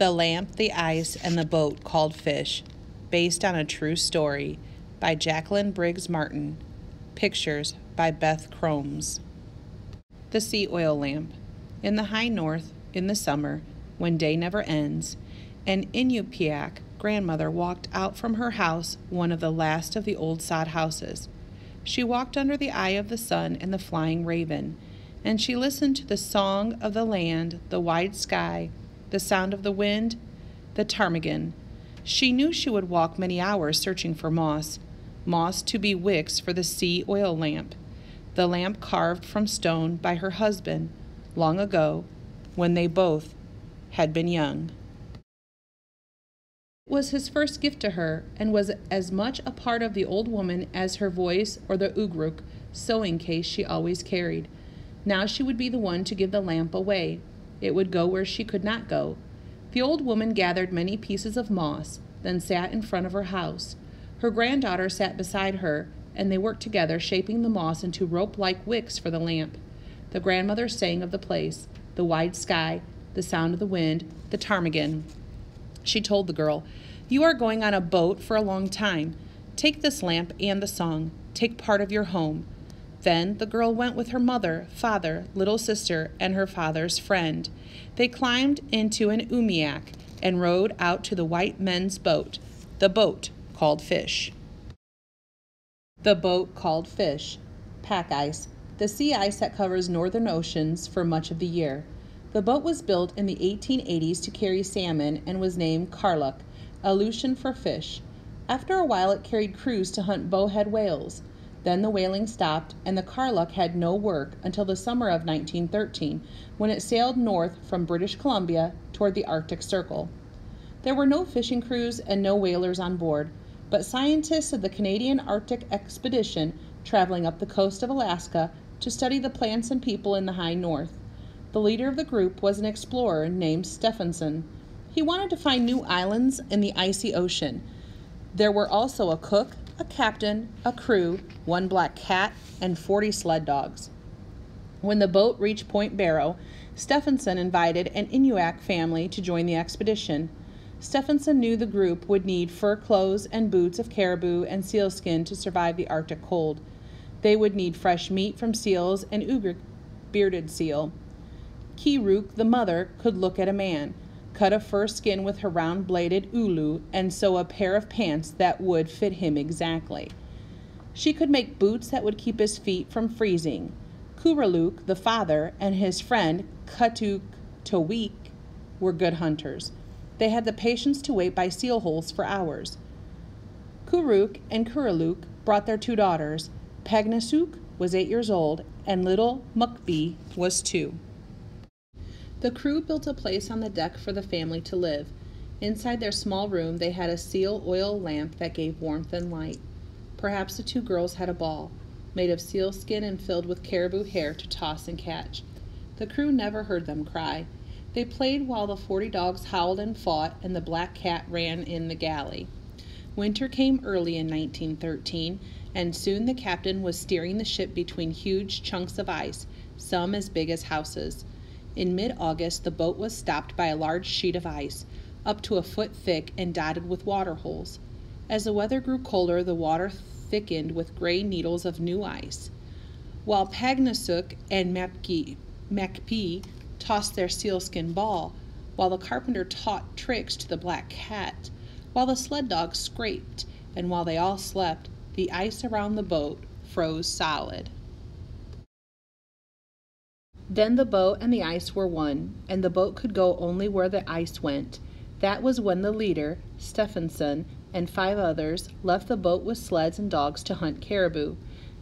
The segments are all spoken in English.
The Lamp, the Ice, and the Boat Called Fish, based on a true story by Jacqueline Briggs Martin. Pictures by Beth Krommes. The Sea Oil Lamp. In the high north, in the summer, when day never ends, an Inupiaq grandmother walked out from her house, one of the last of the old sod houses. She walked under the eye of the sun and the flying raven, and she listened to the song of the land, the wide sky, the sound of the wind, the ptarmigan. She knew she would walk many hours searching for moss, moss to be wicks for the sea oil lamp, the lamp carved from stone by her husband long ago when they both had been young. It was his first gift to her and was as much a part of the old woman as her voice or the ugruk sewing case she always carried. Now she would be the one to give the lamp away. It would go where she could not go. The old woman gathered many pieces of moss, then sat in front of her house. Her granddaughter sat beside her, and they worked together, shaping the moss into rope like wicks for the lamp. The grandmother sang of the place, the wide sky, the sound of the wind, the ptarmigan. She told the girl, You are going on a boat for a long time. Take this lamp and the song. Take part of your home. Then the girl went with her mother, father, little sister, and her father's friend. They climbed into an umiak and rowed out to the white men's boat, the boat called Fish. The boat called Fish. Pack ice, the sea ice that covers northern oceans for much of the year. The boat was built in the 1880s to carry salmon and was named Karluk, Aleutian for fish. After a while, it carried crews to hunt bowhead whales. Then the whaling stopped, and the Karluk had no work until the summer of 1913, when it sailed north from British Columbia toward the Arctic Circle. There were no fishing crews and no whalers on board, but scientists of the Canadian Arctic Expedition traveling up the coast of Alaska to study the plants and people in the high north. The leader of the group was an explorer named Stefansson. He wanted to find new islands in the icy ocean. There were also a cook, a captain, a crew, one black cat, and 40 sled dogs. When the boat reached Point Barrow, Stefansson invited an Inuak family to join the expedition. Stefansson knew the group would need fur clothes and boots of caribou and sealskin to survive the Arctic cold. They would need fresh meat from seals and ugruk bearded seal. Kiruk, the mother, could look at a man cut a fur skin with her round bladed ulu, and sew a pair of pants that would fit him exactly. She could make boots that would keep his feet from freezing. Kuraluk, the father, and his friend Katuk Towik were good hunters. They had the patience to wait by seal holes for hours. Kiruk and Kuraluk brought their two daughters. Pagnasuk was eight years old, and little Mugpi was two. The crew built a place on the deck for the family to live. Inside their small room, they had a seal oil lamp that gave warmth and light. Perhaps the two girls had a ball, made of sealskin and filled with caribou hair to toss and catch. The crew never heard them cry. They played while the forty dogs howled and fought, and the black cat ran in the galley. Winter came early in 1913, and soon the captain was steering the ship between huge chunks of ice, some as big as houses. In mid August, the boat was stopped by a large sheet of ice, up to a foot thick and dotted with water holes. As the weather grew colder, the water thickened with gray needles of new ice. While Pagnasuk and Mugpi tossed their sealskin ball, while the carpenter taught tricks to the black cat, while the sled dogs scraped, and while they all slept, the ice around the boat froze solid. Then the boat and the ice were one, and the boat could go only where the ice went. That was when the leader, Stefansson, and five others left the boat with sleds and dogs to hunt caribou.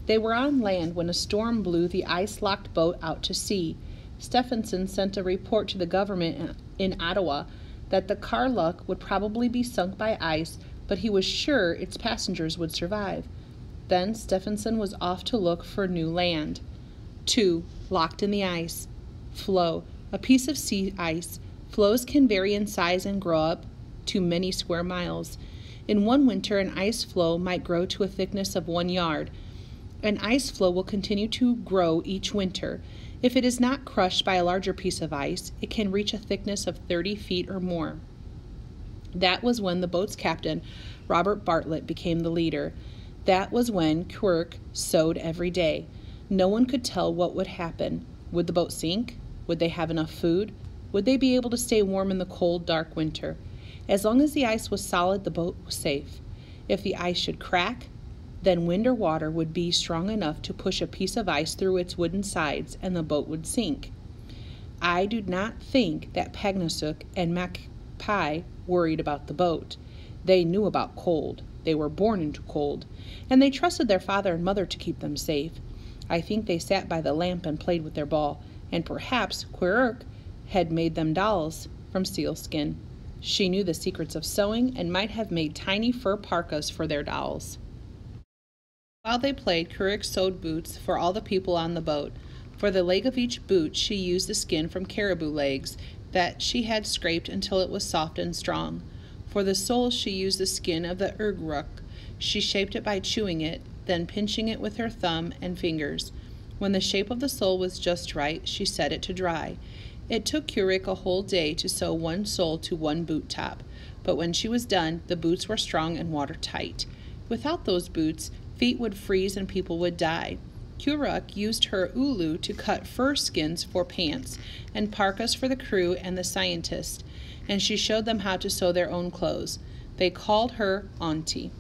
They were on land when a storm blew the ice locked boat out to sea. Stefansson sent a report to the government in Ottawa that the Karluk would probably be sunk by ice, but he was sure its passengers would survive. Then Stephenson was off to look for new land. 2. Locked in the ice. Floe. A piece of sea ice. Floes can vary in size and grow up to many square miles. In one winter, an ice floe might grow to a thickness of one yard. An ice floe will continue to grow each winter. If it is not crushed by a larger piece of ice, it can reach a thickness of 30 feet or more. That was when the boat's captain, Robert Bartlett, became the leader. That was when Kiruk sewed every day. No one could tell what would happen. Would the boat sink? Would they have enough food? Would they be able to stay warm in the cold, dark winter? As long as the ice was solid, the boat was safe. If the ice should crack, then wind or water would be strong enough to push a piece of ice through its wooden sides and the boat would sink. I do not think that Pagnasuk and Mugpi worried about the boat. They knew about cold. They were born into cold. And they trusted their father and mother to keep them safe. I think they sat by the lamp and played with their ball, and perhaps Kiruk had made them dolls from sealskin. She knew the secrets of sewing and might have made tiny fur parkas for their dolls. While they played, Kiruk sewed boots for all the people on the boat. For the leg of each boot, she used the skin from caribou legs that she had scraped until it was soft and strong. For the sole, she used the skin of the ugruk. She shaped it by chewing it, then pinching it with her thumb and fingers. When the shape of the sole was just right, she set it to dry. It took Kiruk a whole day to sew one sole to one boot top, but when she was done, the boots were strong and watertight. Without those boots, feet would freeze and people would die. Kiruk used her ulu to cut fur skins for pants and parkas for the crew and the scientist, and she showed them how to sew their own clothes. They called her Auntie.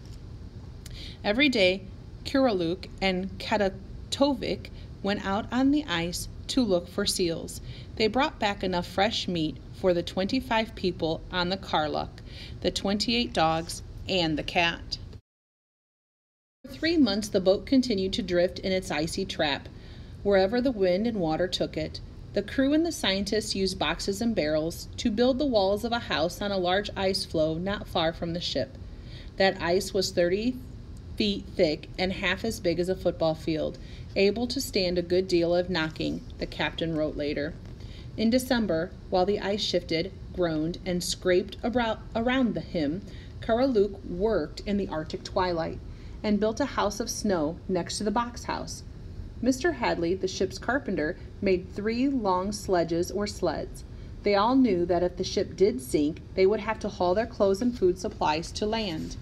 Every day, Kuraluk and Kataktovik went out on the ice to look for seals. They brought back enough fresh meat for the 25 people on the Karluk, the 28 dogs, and the cat. For three months, the boat continued to drift in its icy trap, wherever the wind and water took it. The crew and the scientists used boxes and barrels to build the walls of a house on a large ice floe not far from the ship. That ice was 30 feet thick and half as big as a football field, able to stand a good deal of knocking, the captain wrote later. In December, while the ice shifted, groaned, and scraped around the him, Kuraluk worked in the Arctic twilight and built a house of snow next to the box house. Mr. Hadley, the ship's carpenter, made three long sledges or sleds. They all knew that if the ship did sink, they would have to haul their clothes and food supplies to land.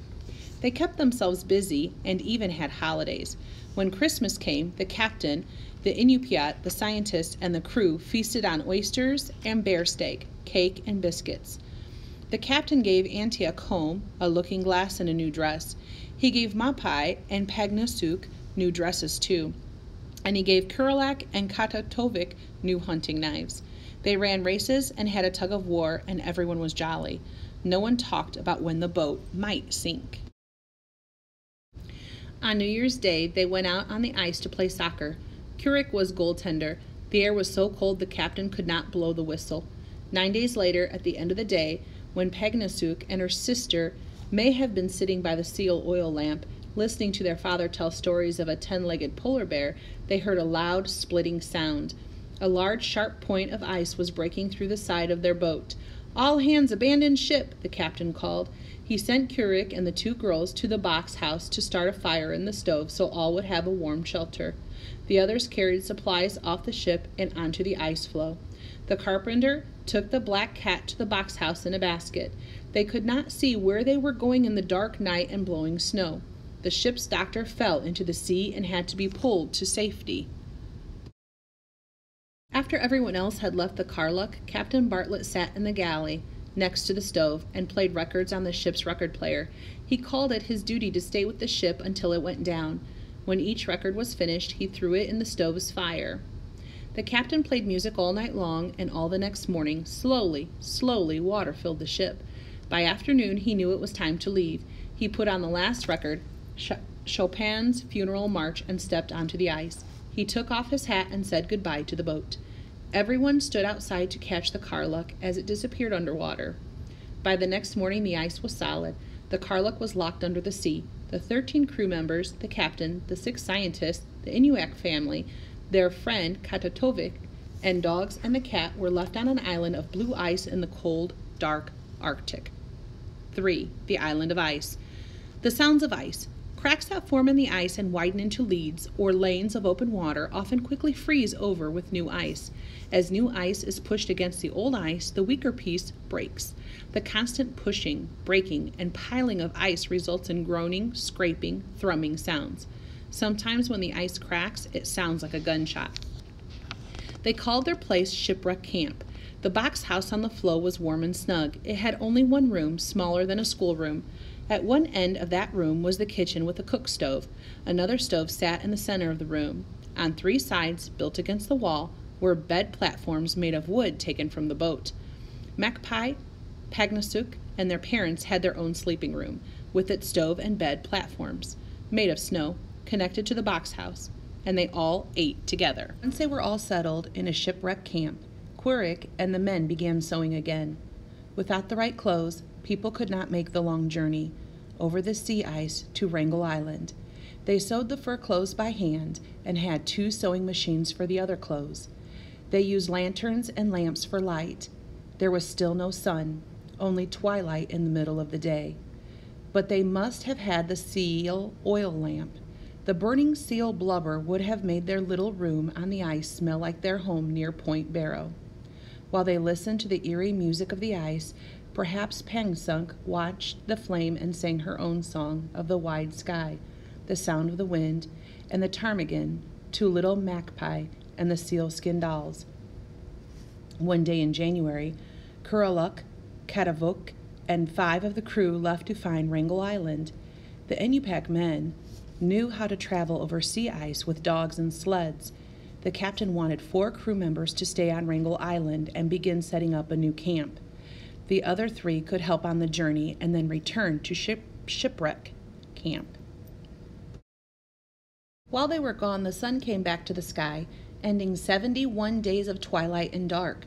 They kept themselves busy and even had holidays. When Christmas came, the captain, the Inupiat, the scientist, and the crew feasted on oysters and bear steak, cake, and biscuits. The captain gave Auntie a comb, a looking glass, and a new dress. He gave Mugpi and Pagnasuk new dresses too. And he gave Kuraluk and Kataktovik new hunting knives. They ran races and had a tug of war, and everyone was jolly. No one talked about when the boat might sink. On New Year's Day, they went out on the ice to play soccer. Kiruk was goaltender. The air was so cold the captain could not blow the whistle. Nine days later, at the end of the day, when Pagnasuk and her sister may have been sitting by the seal oil lamp, listening to their father tell stories of a ten legged polar bear, they heard a loud, splitting sound. A large, sharp point of ice was breaking through the side of their boat. All hands abandon ship, the captain called. He sent Kiruk and the two girls to the box house to start a fire in the stove so all would have a warm shelter. The others carried supplies off the ship and onto the ice floe. The carpenter took the black cat to the box house in a basket. They could not see where they were going in the dark night and blowing snow. The ship's doctor fell into the sea and had to be pulled to safety. After everyone else had left the Karluk, Captain Bartlett sat in the galley next to the stove and played records on the ship's record player. He called it his duty to stay with the ship until it went down. When each record was finished, he threw it in the stove's fire. The captain played music all night long, and all the next morning, slowly, slowly, water filled the ship. By afternoon, he knew it was time to leave. He put on the last record, Chopin's Funeral March, and stepped onto the ice. He took off his hat and said goodbye to the boat. Everyone stood outside to catch the Karluk as it disappeared underwater. By the next morning, the ice was solid. The Karluk was locked under the sea. The 13 crew members, the captain, the six scientists, the Inuak family, their friend Kataktovik, and dogs and the cat were left on an island of blue ice in the cold, dark Arctic. 3. The Island of Ice. The sounds of ice Cracks that form in the ice and widen into leads or lanes of open water often quickly freeze over with new ice. As new ice is pushed against the old ice, the weaker piece breaks. The constant pushing, breaking, and piling of ice results in groaning, scraping, thrumming sounds. Sometimes when the ice cracks, it sounds like a gunshot. They called their place Shipwreck Camp. The box house on the floe was warm and snug. It had only one room, smaller than a schoolroom. At one end of that room was the kitchen with a cook stove. Another stove sat in the center of the room. On three sides, built against the wall, were bed platforms made of wood taken from the boat. Mugpi, Pagnasuk, and their parents had their own sleeping room, with its stove and bed platforms, made of snow, connected to the box house, and they all ate together. Once they were all settled in a shipwreck camp, Kiruk and the men began sewing again. Without the right clothes, people could not make the long journey over the sea ice to Wrangel Island. They sewed the fur clothes by hand and had two sewing machines for the other clothes. They used lanterns and lamps for light. There was still no sun, only twilight in the middle of the day. But they must have had the seal oil lamp. The burning seal blubber would have made their little room on the ice smell like their home near Point Barrow. While they listened to the eerie music of the ice, Perhaps Pagnasuk watched the flame and sang her own song of the wide sky, the sound of the wind, and the ptarmigan, two little Mugpi, and the sealskin dolls. One day in January, Kuraluk, Kataktovik, and five of the crew left to find Wrangel Island. The Inupiaq men knew how to travel over sea ice with dogs and sleds. The captain wanted four crew members to stay on Wrangel Island and begin setting up a new camp. The other three could help on the journey and then return to ship, shipwreck camp. While they were gone, the sun came back to the sky, ending 71 days of twilight and dark.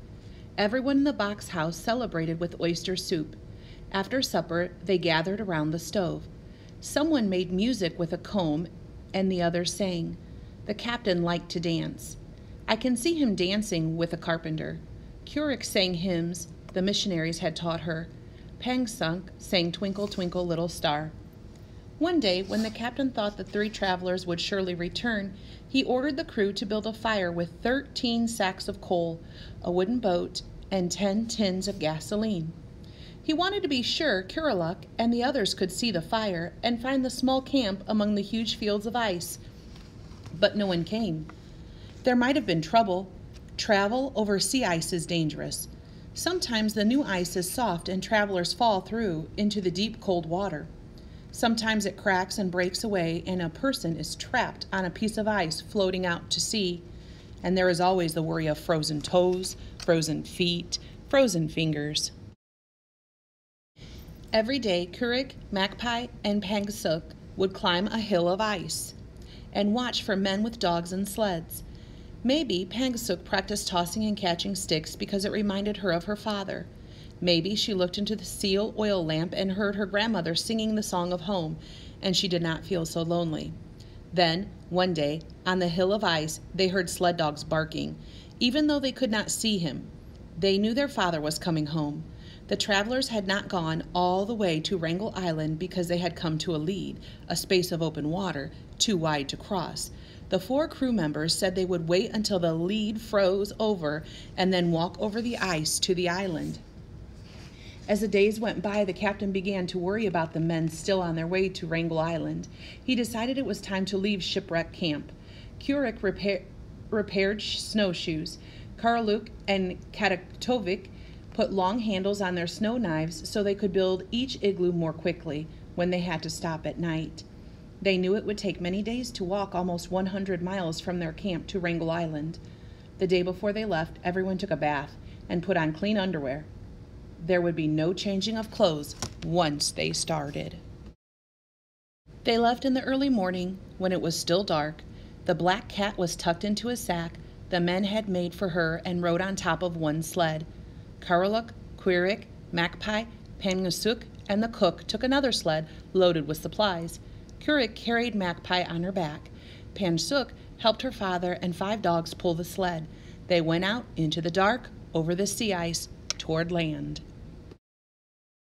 Everyone in the box house celebrated with oyster soup. After supper, they gathered around the stove. Someone made music with a comb, and the others sang. The captain liked to dance. I can see him dancing with a carpenter. Kiruk sang hymns, the missionaries had taught her. Pagnasuk sang Twinkle, Twinkle, Little Star. One day, when the captain thought the three travelers would surely return, he ordered the crew to build a fire with 13 sacks of coal, a wooden boat, and 10 tins of gasoline. He wanted to be sure Kuraluk and the others could see the fire and find the small camp among the huge fields of ice. But no one came. There might have been trouble. Travel over sea ice is dangerous. Sometimes the new ice is soft and travelers fall through into the deep cold water. Sometimes it cracks and breaks away, and a person is trapped on a piece of ice floating out to sea. And there is always the worry of frozen toes, frozen feet, frozen fingers. Every day, Kiruk, Mugpi, and Pagnasuk would climb a hill of ice and watch for men with dogs and sleds. Maybe Pagnasuk practiced tossing and catching sticks because it reminded her of her father. Maybe she looked into the seal oil lamp and heard her grandmother singing the song of home, and she did not feel so lonely. Then, one day, on the hill of ice, they heard sled dogs barking, even though they could not see him. They knew their father was coming home. The travelers had not gone all the way to Wrangel Island because they had come to a lead, a space of open water, too wide to cross. The four crew members said they would wait until the lead froze over and then walk over the ice to the island. As the days went by, the captain began to worry about the men still on their way to Wrangel Island. He decided it was time to leave shipwreck camp. Repair, repaired snowshoes. Kuraluk and Kataktovik put long handles on their snow knives so they could build each igloo more quickly when they had to stop at night. They knew it would take many days to walk almost 100 miles from their camp to Wrangel Island. The day before they left, everyone took a bath and put on clean underwear. There would be no changing of clothes once they started. They left in the early morning when it was still dark. The black cat was tucked into a sack the men had made for her and rode on top of one sled. Kuraluk, Kiruk, Mugpi, Pagnasuk, and the cook took another sled loaded with supplies. Kiruk carried Mugpi on her back. Pagnasuk helped her father and five dogs pull the sled. They went out into the dark over the sea ice toward land.